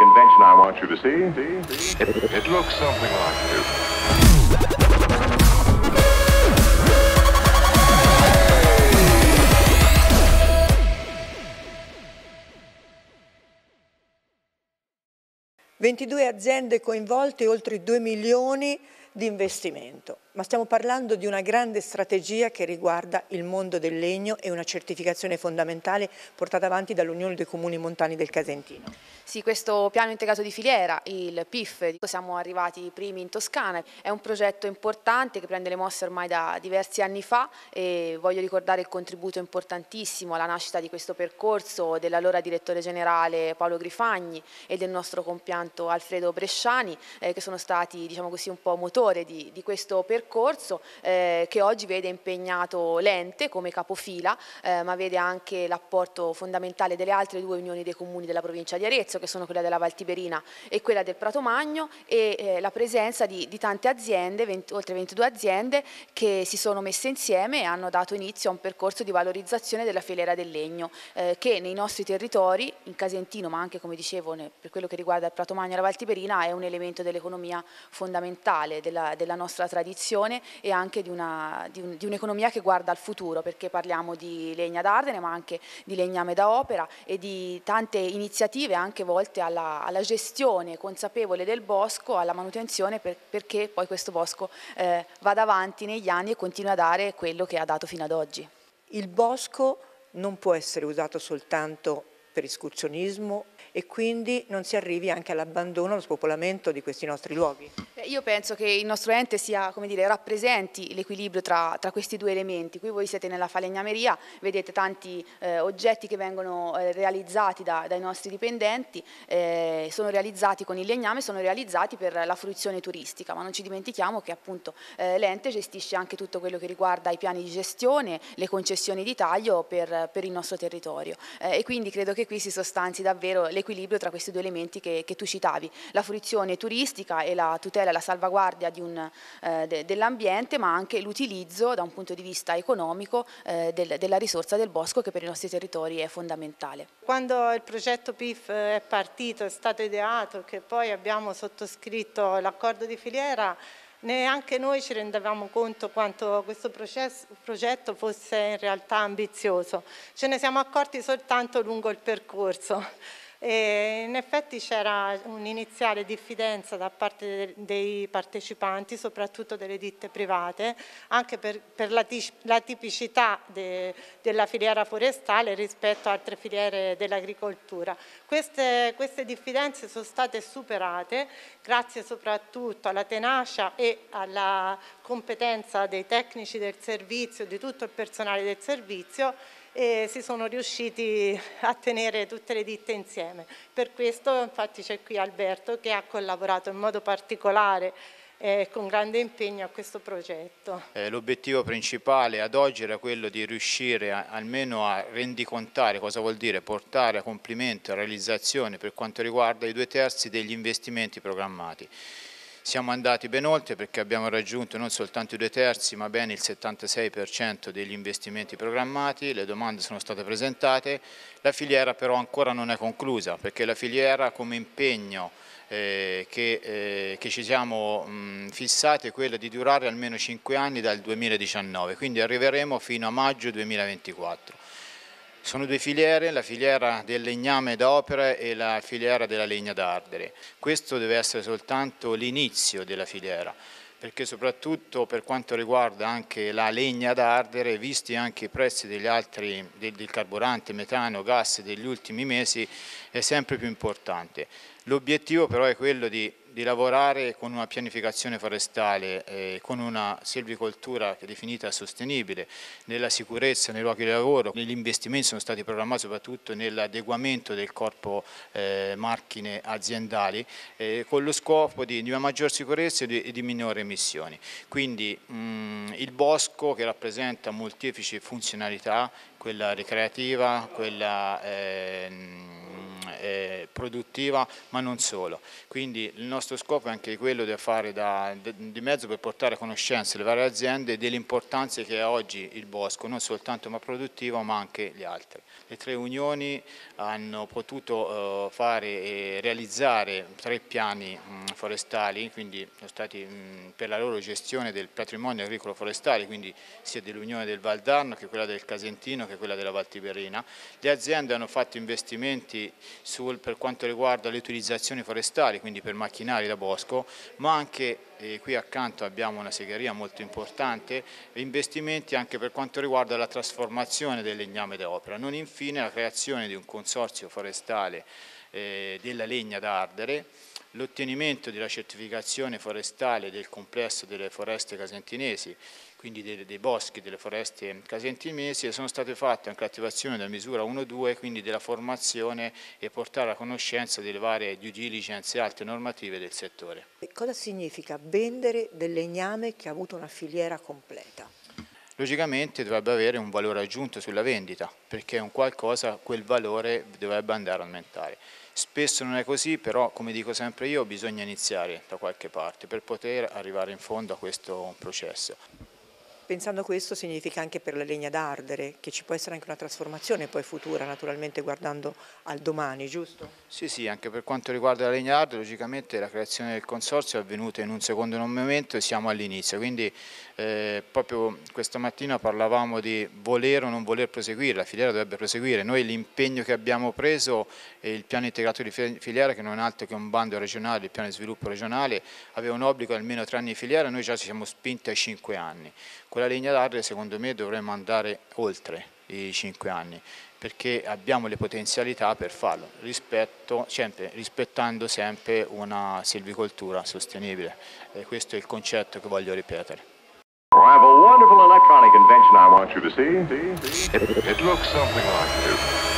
big invention I want you to see. see? see? It, it looks something like this. Ventidue aziende coinvolte e oltre 2 milioni di investimento, ma stiamo parlando di una grande strategia che riguarda il mondo del legno e una certificazione fondamentale portata avanti dall'Unione dei Comuni Montani del Casentino. Sì, questo piano integrato di filiera, il PIF, siamo arrivati primi in Toscana, è un progetto importante che prende le mosse ormai da diversi anni fa e voglio ricordare il contributo importantissimo alla nascita di questo percorso dell'allora direttore generale Paolo Grifagni e del nostro compianto Alfredo Bresciani eh, che sono stati diciamo così un po' motore di, di questo percorso eh, che oggi vede impegnato l'ente come capofila eh, ma vede anche l'apporto fondamentale delle altre due unioni dei comuni della provincia di Arezzo che sono quella della Valtiberina e quella del Prato Magno e eh, la presenza di, di tante aziende, 20, oltre 22 aziende che si sono messe insieme e hanno dato inizio a un percorso di valorizzazione della filiera del legno eh, che nei nostri territori, in Casentino ma anche come dicevo per quello che riguarda il Prato Magno e la Valtiberina è un elemento dell'economia fondamentale della, della, nostra tradizione e anche di, di, un, un'economia che guarda al futuro perché parliamo di legna d'Ardene ma anche di legname da opera e di tante iniziative anche volte alla, alla, gestione consapevole del bosco, alla manutenzione per, perché poi questo bosco eh, vada avanti negli anni e continui a dare quello che ha dato fino ad oggi. Il bosco non può essere usato soltanto per escursionismo e quindi non si arrivi anche all'abbandono, allo spopolamento di questi nostri luoghi. Io penso che il nostro ente sia, dire, rappresenti l'equilibrio tra, tra, questi due elementi. Qui voi siete nella falegnameria, vedete tanti eh, oggetti che vengono eh, realizzati da, dai nostri dipendenti, eh, sono realizzati con il legname, sono realizzati per la fruizione turistica, ma non ci dimentichiamo che appunto eh, l'ente gestisce anche tutto quello che riguarda i piani di gestione, le concessioni di taglio per, per il nostro territorio eh, e quindi credo che qui si sostanzi davvero l'equilibrio tra questi due elementi che, che tu citavi, la fruizione turistica e la tutela la salvaguardia eh, de, dell'ambiente ma anche l'utilizzo da un punto di vista economico eh, del, della risorsa del bosco che per i nostri territori è fondamentale. Quando il progetto PIF è partito, è stato ideato, che poi abbiamo sottoscritto l'accordo di filiera, neanche noi ci rendevamo conto quanto questo processo, progetto fosse in realtà ambizioso. Ce ne siamo accorti soltanto lungo il percorso. E in effetti c'era un'iniziale diffidenza da parte dei partecipanti, soprattutto delle ditte private, anche per, per la, la, tipicità de, della filiera forestale rispetto a altre filiere dell'agricoltura. Queste, queste diffidenze sono state superate grazie soprattutto alla tenacia e alla competenza dei tecnici del servizio, di tutto il personale del servizio e si sono riusciti a tenere tutte le ditte insieme. Per questo infatti c'è qui Alberto che ha collaborato in modo particolare e con grande impegno a questo progetto. Eh, L'obiettivo principale ad oggi era quello di riuscire a, almeno a rendicontare cosa vuol dire portare a compimento, a realizzazione per quanto riguarda i due terzi degli investimenti programmati. Siamo andati ben oltre perché abbiamo raggiunto non soltanto i due terzi ma ben il 76% degli investimenti programmati, le domande sono state presentate, la filiera però ancora non è conclusa perché la filiera come impegno eh, che, eh, che, ci siamo fissati è quella di durare almeno 5 anni dal 2019, quindi arriveremo fino a maggio 2024. Sono due filiere, la filiera del legname d'opera e la filiera della legna d'ardere. Questo deve essere soltanto l'inizio della filiera, perché soprattutto per quanto riguarda anche la legna d'ardere, visti anche i prezzi degli altri, del, del carburante, metano, gas degli ultimi mesi, è sempre più importante. L'obiettivo però è quello di di lavorare con una pianificazione forestale, eh, con una silvicoltura definita sostenibile, nella sicurezza nei luoghi di lavoro, gli investimenti sono stati programmati soprattutto nell'adeguamento del corpo eh, macchine aziendali eh, con lo scopo di, di, una maggior sicurezza e di, di minori emissioni. Quindi mh, il bosco che rappresenta molteplici funzionalità, quella ricreativa, quella ehm, eh, produttiva, ma non solo. Quindi il nostro scopo è anche quello di fare da, di mezzo per portare a conoscenza le varie aziende dell'importanza che ha oggi il bosco, non soltanto ma produttivo, ma anche gli altri. Le tre unioni hanno potuto uh, fare e realizzare tre piani mh, forestali, quindi sono stati mh, per la loro gestione del patrimonio agricolo forestale, quindi sia dell'Unione del Valdarno che quella del Casentino che quella della Valtiberina. Le aziende hanno fatto investimenti sul, per quanto riguarda le utilizzazioni forestali, quindi per macchinari da bosco, ma anche e qui accanto abbiamo una segheria molto importante, investimenti anche per quanto riguarda la trasformazione del legname d'opera, non infine la creazione di un consorzio forestale eh, della legna da ardere, l'ottenimento della certificazione forestale del complesso delle foreste casentinesi, quindi dei, dei boschi delle foreste casentimesi e sono state fatte anche l'attivazione della misura 1-2, quindi della formazione e portare a conoscenza delle varie due diligence e altre normative del settore. Cosa significa vendere del legname che ha avuto una filiera completa? Logicamente dovrebbe avere un valore aggiunto sulla vendita, perché è un qualcosa, quel valore dovrebbe andare a aumentare. Spesso non è così, però come dico sempre io bisogna iniziare da qualche parte per poter arrivare in fondo a questo processo. Pensando questo significa anche per la legna d'ardere che ci può essere anche una trasformazione poi futura naturalmente guardando al domani, giusto? Sì, sì, anche per quanto riguarda la legna d'ardere logicamente la creazione del consorzio è avvenuta in un secondo momento e siamo all'inizio, quindi eh, proprio questa mattina parlavamo di voler o non voler proseguire, la filiera dovrebbe proseguire, noi l'impegno che abbiamo preso e il piano integrato di filiera che non è altro che un bando regionale, il piano di sviluppo regionale, aveva un obbligo almeno tre anni di filiera, noi già ci siamo spinti ai cinque anni la linea d'arte secondo me dovremmo andare oltre i 5 anni perché abbiamo le potenzialità per farlo, rispetto, sempre, rispettando sempre una silvicoltura sostenibile. E questo è il concetto che voglio ripetere. I have a wonderful electronic invention I want you to see. It, it looks something like this.